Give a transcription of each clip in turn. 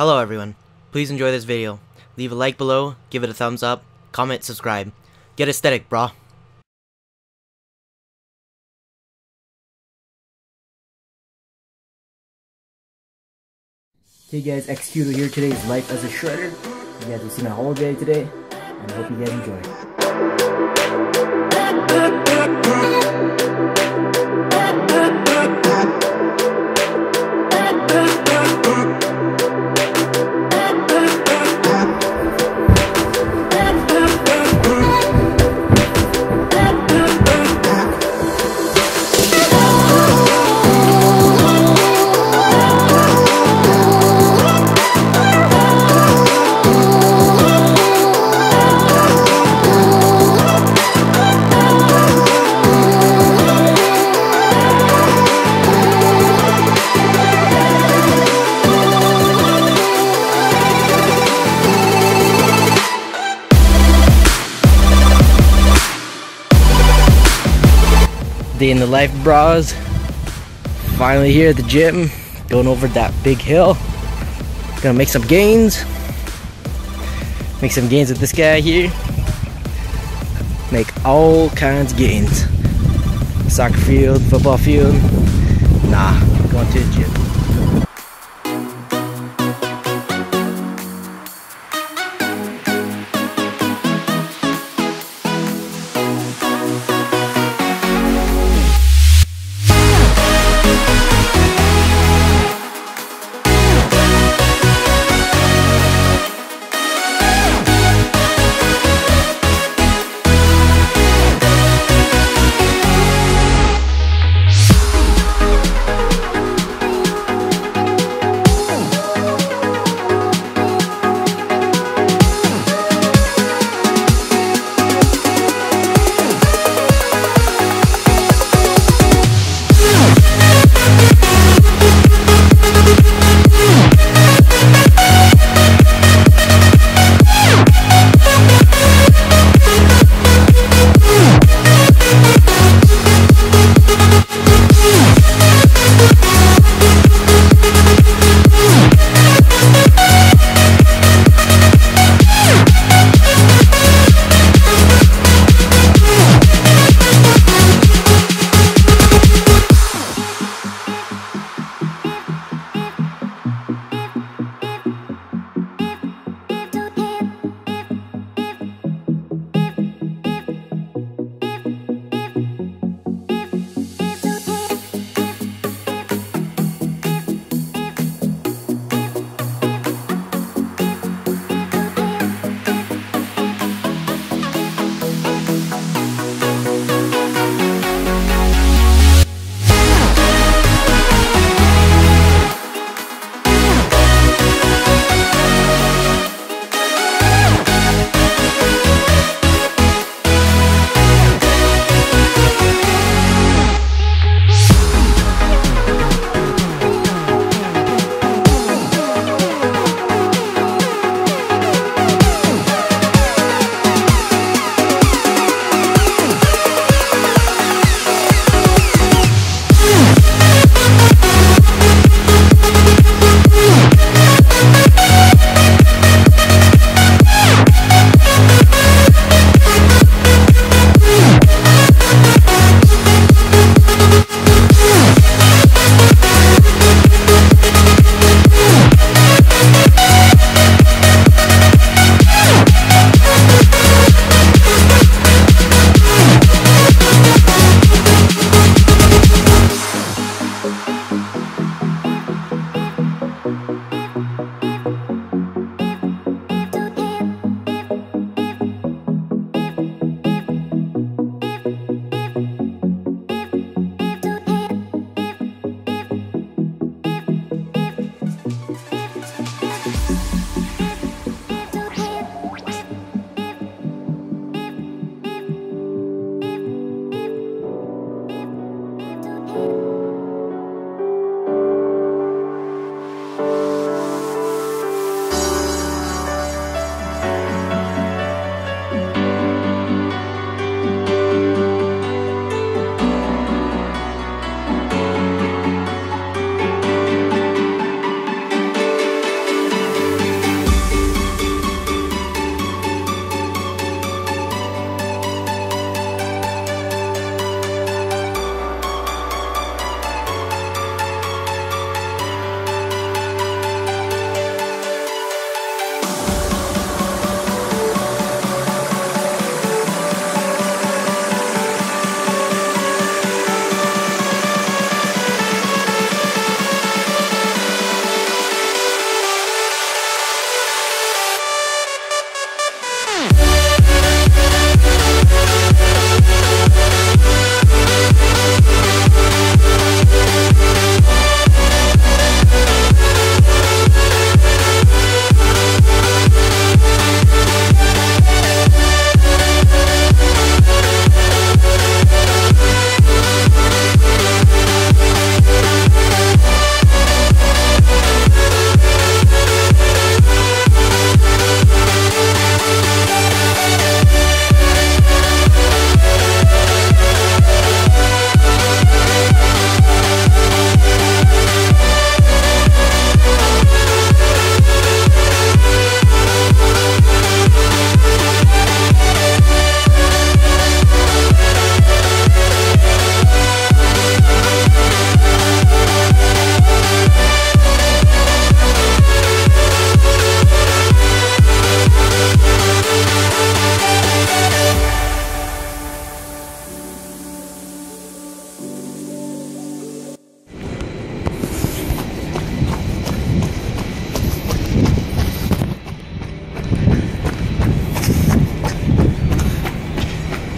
Hello everyone. Please enjoy this video. Leave a like below, give it a thumbs up, comment, subscribe. Get aesthetic, brah. Hey guys, Excuto here. Today's Life as a Shredder. You guys will see my whole day today, and I hope you guys enjoy. Day in the life, bras. Finally here at the gym, going over that big hill. Gonna make some gains. Make some gains with this guy here. Make all kinds of gains. Soccer field, football field. Nah, going to the gym.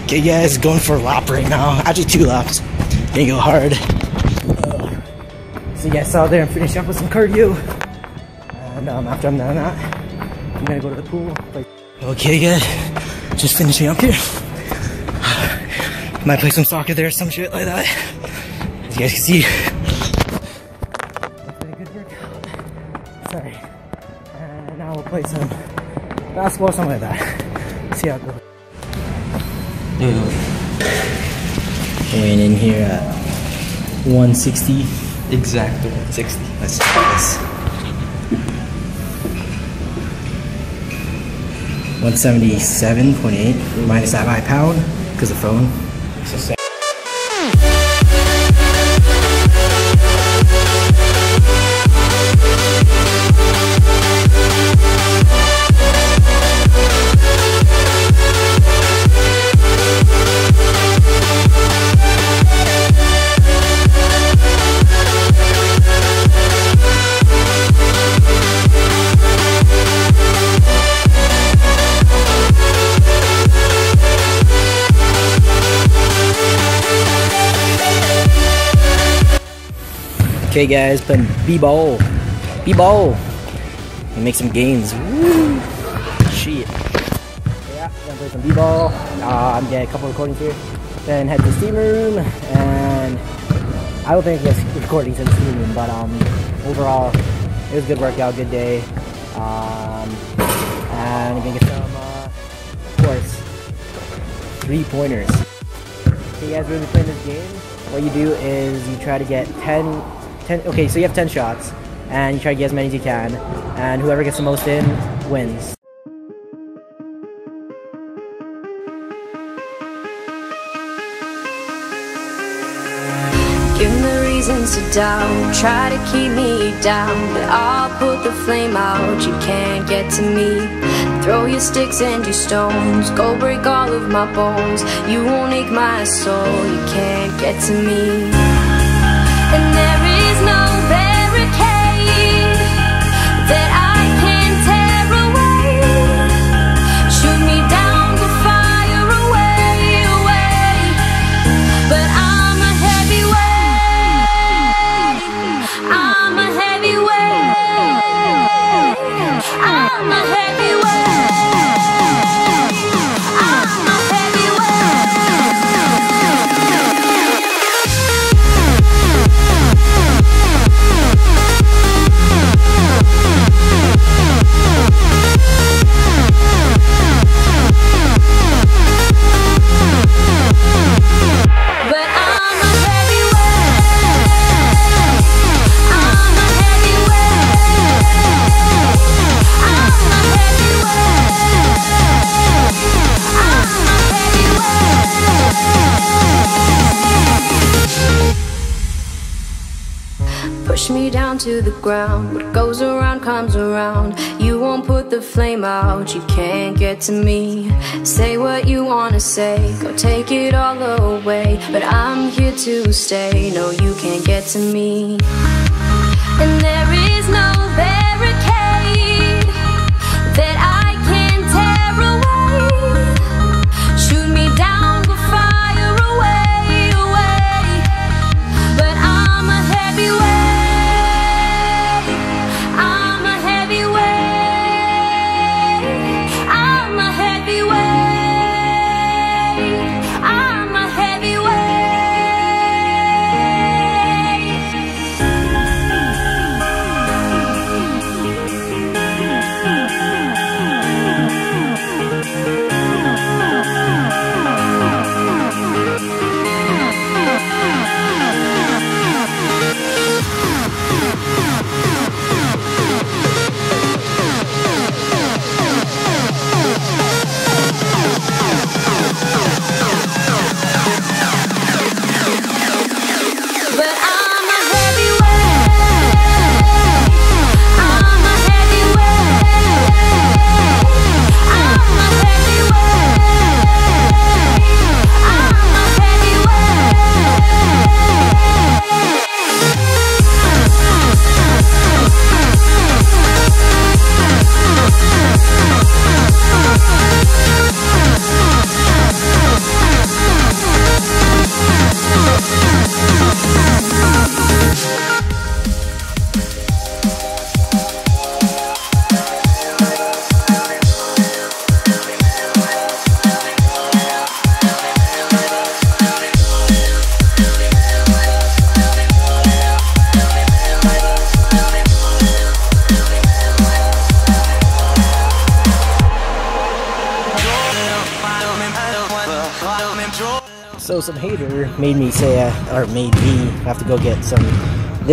Okay, guys, going for a lap right now. Actually, two laps. Gonna go hard. Uh, so, you guys saw there, I'm finishing up with some cardio. And um, after I'm done that, I'm gonna go to the pool. Play. Okay, guys, just finishing up here. Might play some soccer there, some shit like that. As you guys can see. A good workout. Sorry. And now we'll play some basketball, something like that. See how it goes. Weighing in here at 160. Exactly 160. Let's try this. 177.8 minus that by pound because the phone. Okay, guys, playing b-ball, b-ball, make some gains. Woo! Shit. Yeah, gonna play some b-ball. Uh, I'm getting a couple recordings here. Then head to the steam room, and I don't think it's recordings in the steam room, but um, overall, it was a good workout, good day. Um, and I'm gonna get some, uh, of course, three pointers. Okay, you guys really playing this game? What you do is you try to get 10, 10 okay, so you have 10 shots, and you try to get as many as you can, and whoever gets the most in wins. Give me reasons to doubt, try to keep me down, but I'll put the flame out. You can't get to me. Throw your sticks and your stones, go break all of my bones. You won't ache my soul, you can't get to me. And there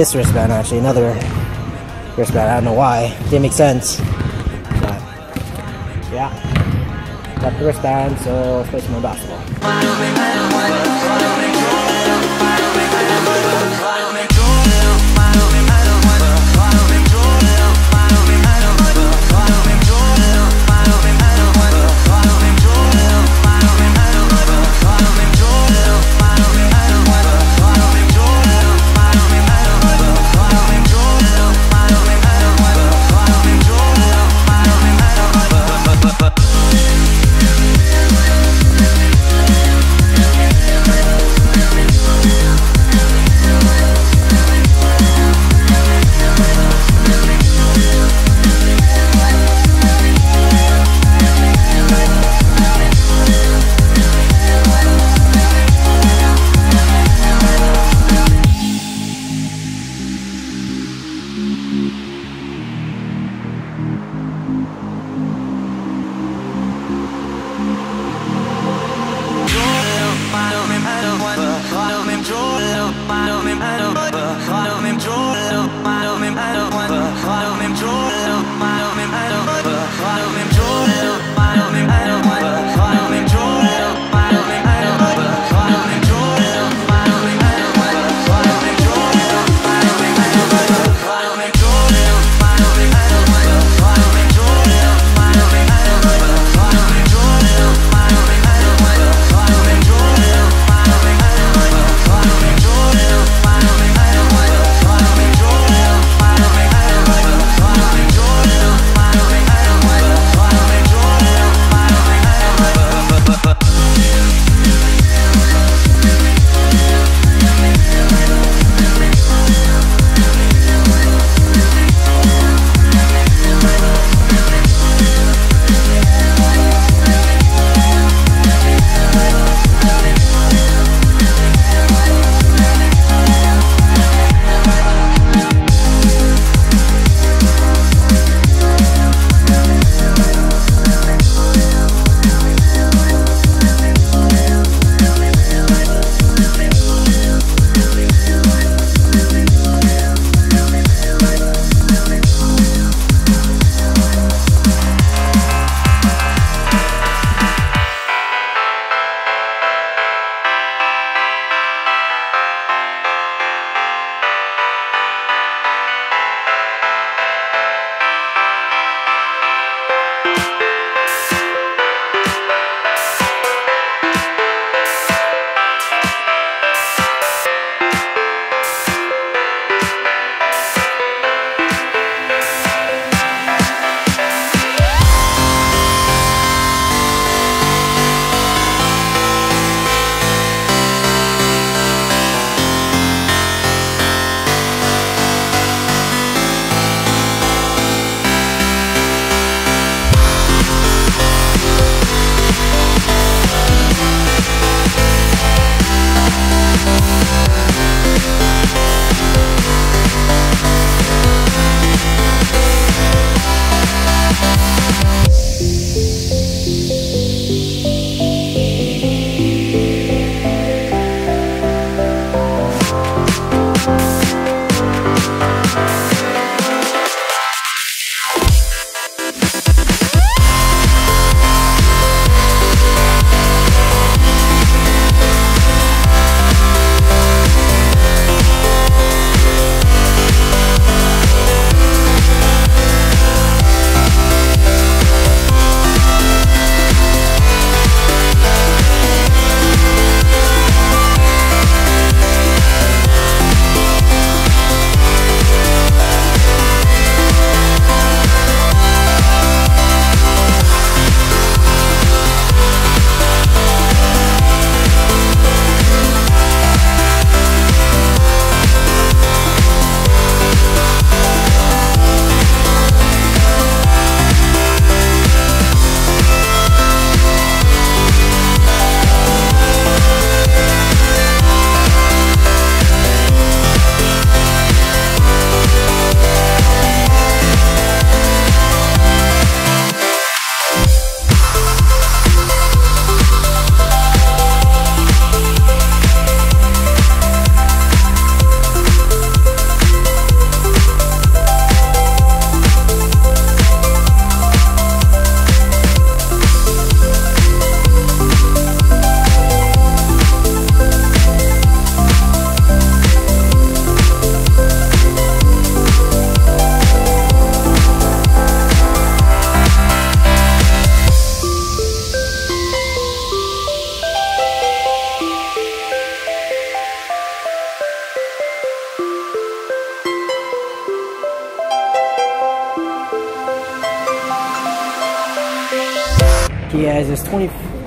this wristband. Actually, another wristband. I don't know why. Didn't make sense. But yeah, got the wristband. So let's play some more basketball.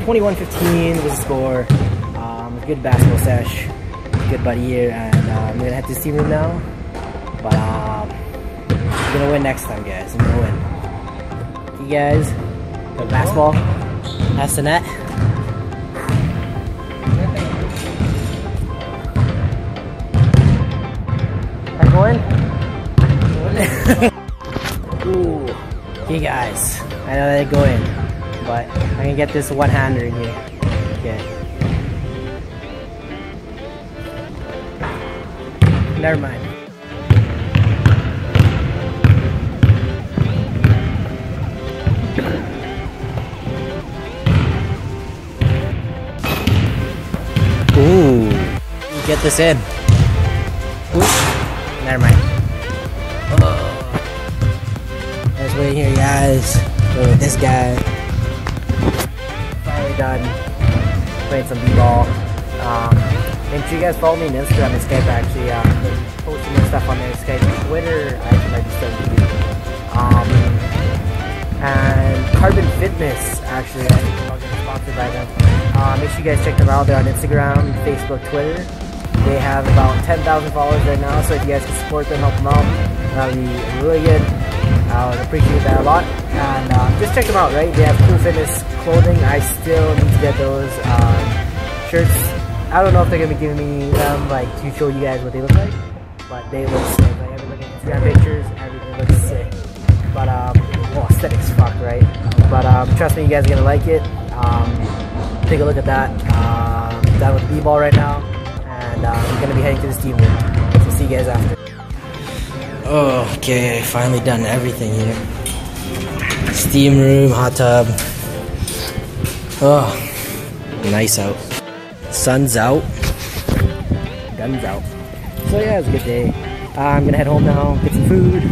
21-15 was the score. Um, good basketball sesh. Good buddy here, and uh, I'm gonna head to the steam room now. But um, I'm gonna win next time, guys. I'm gonna win. You guys, the basketball. That's the net. I'm going. Ooh. Okay, guys. I know they go in, but I'm gonna get this one-hander here. Okay. Never mind. Ooh. Get this in. Ooh. Never mind. Let's wait here, guys. With this guy. Done. Playing some b-ball. Um, make sure you guys follow me on Instagram and Skype. Actually, um, posting more stuff on there. Skype, Twitter. I actually might be to. Um, and Carbon Fitness. Actually, I think I'll get sponsored by them. Uh, make sure you guys check them out. They're on Instagram, Facebook, Twitter. They have about 10,000 followers right now, so if you guys can support them, help them out, that would be really good. I would appreciate that a lot. And uh, just check them out, right? They have cool fitness clothing. I still need to get those um, shirts. I don't know if they're gonna be giving me them like to show you guys what they look like, but they look sick. Like I've been looking at Instagram pictures, everything looks sick. But um, well, aesthetics fuck, right? But um, trust me, you guys are gonna like it. Um, take a look at that. Um, done with b-ball right now, and uh, I'm gonna be heading to the steam room. So see you guys after. Oh, okay, finally done everything here. Steam room, hot tub. Oh, nice out. Sun's out. Guns out. So yeah, it was a good day. Uh, I'm gonna head home now, get some food,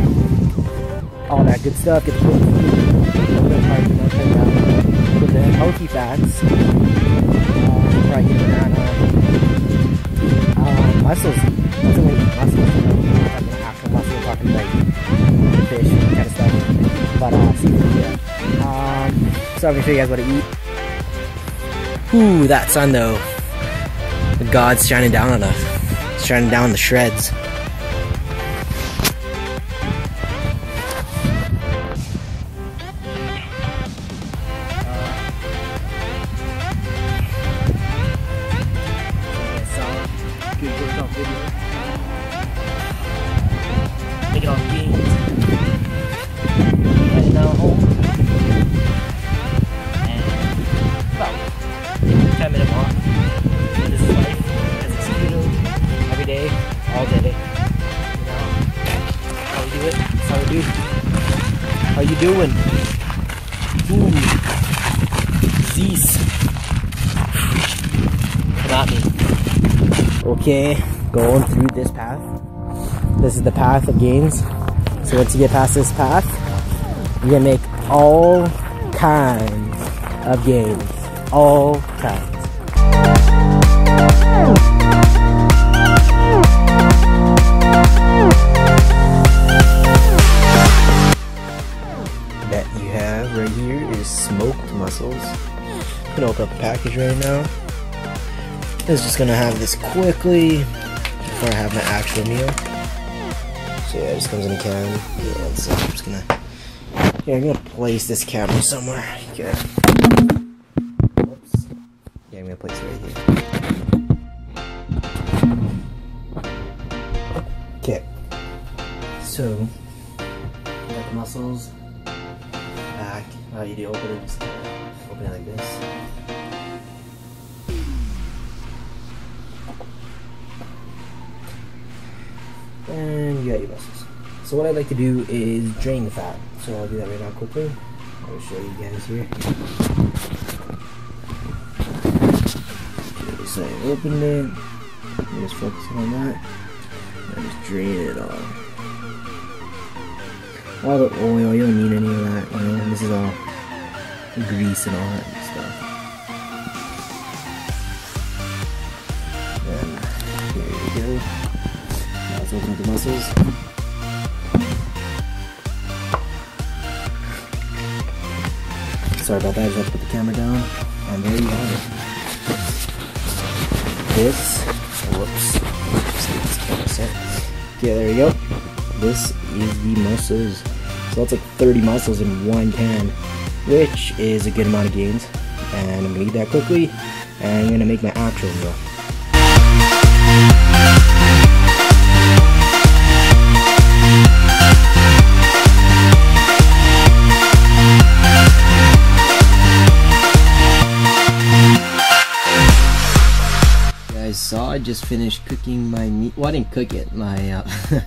all that good stuff, get the food, with the healthy fats, uh, probably get banana, uh, muscles, muscle weight, muscles, you know, talking actual muscle, we're talking like fish, kind of stuff, but uh, seafood, yeah. Um, so I'm gonna show you guys what to eat. Ooh, that sun though. The God's shining down on us. It's shining down the shreds. Doing? Zeus. Come at me. Okay, going through this path. This is the path of gains. So once you get past this path, you're gonna make all kinds of gains. All kinds. I'm gonna open up the package right now. I was just gonna have this quickly before I have my actual meal. So yeah, it just comes in a can. Yeah, sec. I'm just gonna. Yeah, I'm gonna place this camera somewhere. Okay. Whoops. Yeah, I'm gonna place it right here. Okay. So, got the mussels back. How you do open it? It like this. And you got your mussels. So what I'd like to do is drain the fat. So I'll do that right now quickly. I'll show you guys here. Okay, so I it. I'm just focusing on that. And just drain it off all the oil, you don't need any of that, you know, this is all grease and all that stuff. And here we go. Now let's open up the mussels. Sorry about that, I just have to put the camera down. And there you have it. This, whoops. Yeah, there you go. This is the mussels. So that's like 30 mussels in one can, which is a good amount of gains. And I'm gonna eat that quickly, and I'm gonna make my actual meal. guys saw, I just finished cooking my meat. Well, I didn't cook it. My uh,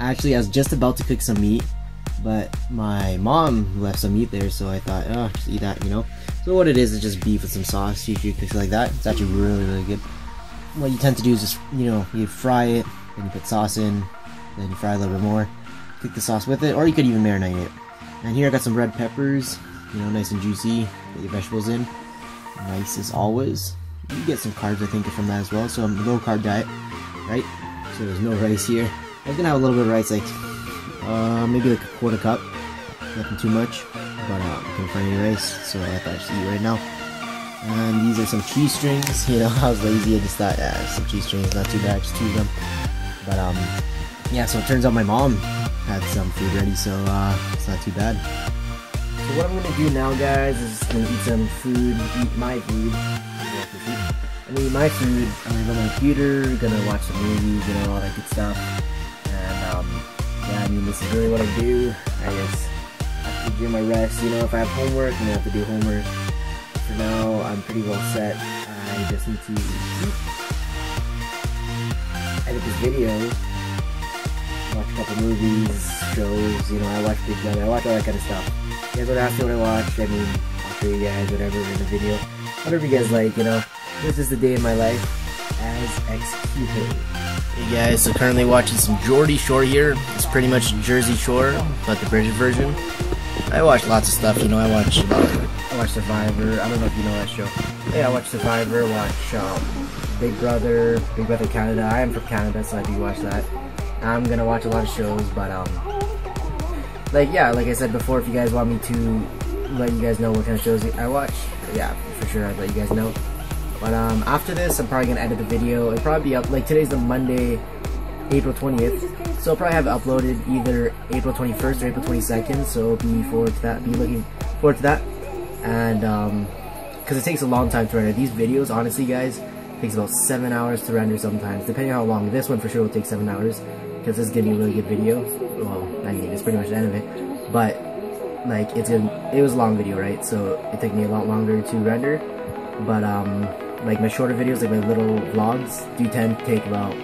actually, I was just about to cook some meat, but my mom left some meat there, so I thought, oh, just eat that, you know. So what it is is just beef with some sauce. Cook it like that. It's actually really, really good. What you tend to do is just, you know, you fry it, then you put sauce in, then you fry a little bit more, cook the sauce with it, or you could even marinate it. And here I got some red peppers, you know, nice and juicy. Get your vegetables in, nice as always you get some carbs I think from that as well. So I'm low carb diet, right? So there's no rice here. I was gonna have a little bit of rice, like uh, maybe like a quarter cup, nothing too much. But uh, I couldn't find any rice, so I thought I'd eat right now. And these are some cheese strings. You know, I was lazy. I just thought, yeah, some cheese strings, not too bad, just two of them. But um, yeah. So it turns out my mom had some food ready, so uh, it's not too bad. So what I'm gonna do now, guys, is gonna eat some food, eat my food. I'm gonna eat my food. I'm gonna go on my computer, gonna watch some movies, know, all that good stuff. Mean, this is really what I do. I just have to do my rest. You know, if I have homework, I'm gonna have to do homework. For now, I'm pretty well set. I just need to edit this video watch a couple movies, shows, you know, I watch Big Brother, I watch all that kind of stuff. You guys would ask me what I watch, I mean, I'll show you guys whatever in the video. Whatever you guys like, you know. This is the day of my life as Excuto. Hey guys, so currently watching some Geordie Shore here. It's pretty much Jersey Shore, but the British version. I watch lots of stuff, you know, I watch I watch Survivor, I don't know if you know that show. Yeah, I watch Survivor, watch um, Big Brother, Big Brother Canada. I am from Canada, so I do watch that. I'm gonna watch a lot of shows, but um, like yeah, like I said before, if you guys want me to let you guys know what kind of shows I watch, yeah, for sure I'd let you guys know. But um, after this, I'm probably gonna edit the video. It'll probably be up like today's the Monday, April 20th, so I'll probably have uploaded either April 21st or April 22nd. So be forward to that. Be looking forward to that, and um, because it takes a long time to render these videos. Honestly, guys, takes about seven hours to render sometimes, depending on how long. This one for sure will take seven hours because this is getting a really good video. Well, I mean, it's pretty much the end of it, but like it's gonna, it was a long video, right? So it took me a lot longer to render, but um, like my shorter videos, like my little vlogs, do tend to take about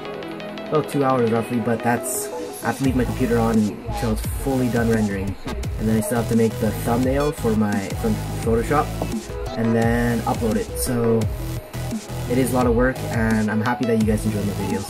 about two hours roughly. But that's I have to leave my computer on until it's fully done rendering, and then I still have to make the thumbnail for my from Photoshop, and then upload it. So it is a lot of work, and I'm happy that you guys enjoy my videos.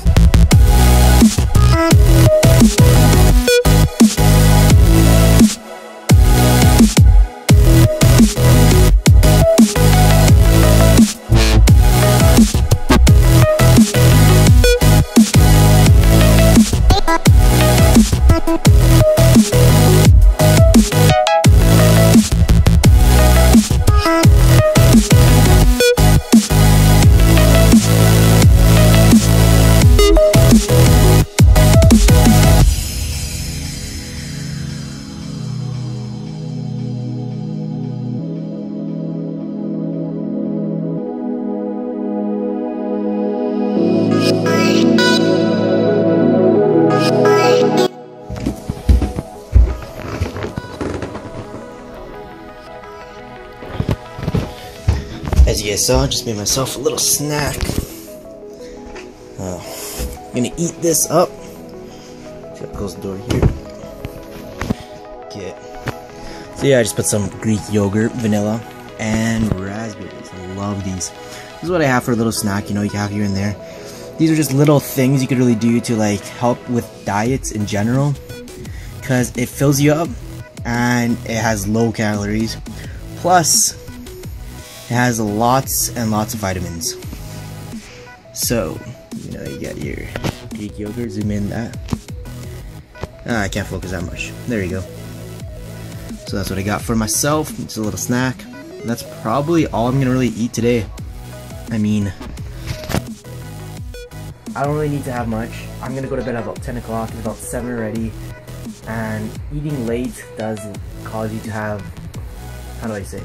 Guys saw, just made myself a little snack. Uh, I'm gonna eat this up. How close the door here. Get. So yeah, I just put some Greek yogurt, vanilla, and raspberries. I love these. This is what I have for a little snack. You know, you can have here and there. These are just little things you could really do to like help with diets in general, because it fills you up and it has low calories. Plus, it has lots and lots of vitamins. So, you know, you got your Greek yogurt, zoom in that. Ah, I can't focus that much. There you go. So that's what I got for myself. It's a little snack. that's probably all I'm gonna really eat today. I mean, I don't really need to have much. I'm gonna go to bed at about 10 o'clock. It's about 7 already. And eating late does cause you to have, how do I say?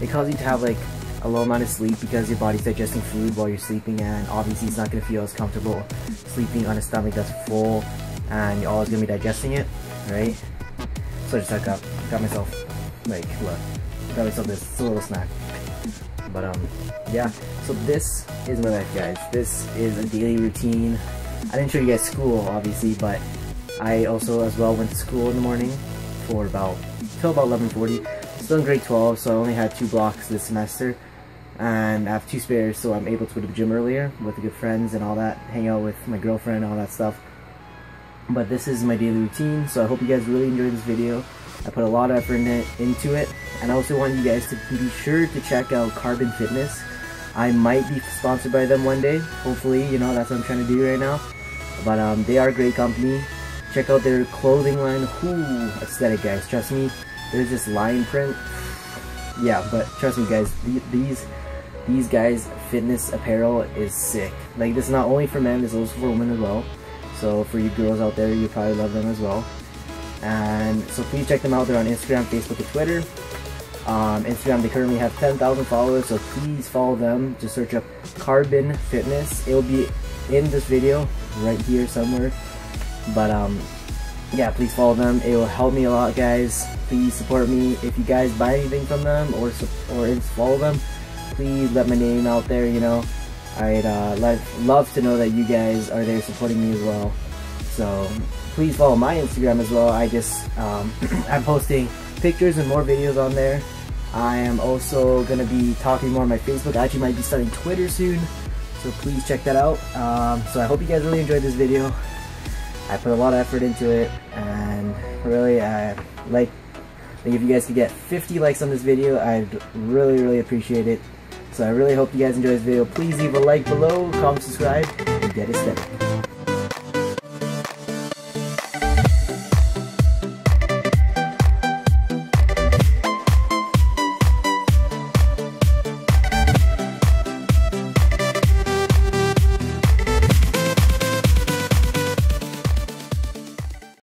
It causes you to have like a low amount of sleep because your body's digesting food while you're sleeping and obviously it's not gonna feel as comfortable sleeping on a stomach that's full and you're always gonna be digesting it, right? So I just I got, got myself, like, look, got myself this little snack. But um, yeah. So this is my life, guys. This is a daily routine. I didn't show you guys school, obviously, but I also as well went to school in the morning for about till about 11:40. Still in grade 12, so I only had two blocks this semester, and I have two spares, so I'm able to go to the gym earlier with good friends and all that, hang out with my girlfriend, and all that stuff. But this is my daily routine, so I hope you guys really enjoyed this video. I put a lot of effort in it, into it, and I also want you guys to be sure to check out Carbon Fitness. I might be sponsored by them one day. Hopefully, you know, that's what I'm trying to do right now. But um, they are a great company. Check out their clothing line. Ooh, aesthetic, guys. Trust me. There's this lion print. Yeah, but trust me, guys. These these guys' fitness apparel is sick. Like, this is not only for men. This is also for women as well. So for you girls out there, you probably love them as well. And so please check them out. They're on Instagram, Facebook, and Twitter. Um, Instagram, they currently have 10,000 followers, so please follow them. Just search up Carbon Fitness. It'll be in this video right here somewhere. But um, yeah, please follow them. It will help me a lot, guys. Please support me. If you guys buy anything from them or or follow them, please let my name out there. You know, I'd uh, let, love to know that you guys are there supporting me as well. So please follow my Instagram as well. I just um, I'm posting pictures and more videos on there. I am also going to be talking more on my Facebook. I actually might be starting Twitter soon, so please check that out. Um, so I hope you guys really enjoyed this video. I put a lot of effort into it, and really, I like, like if you guys could get 50 likes on this video, I'd really, really appreciate it. So I really hope you guys enjoy this video. Please leave a like below, comment, subscribe, and get started.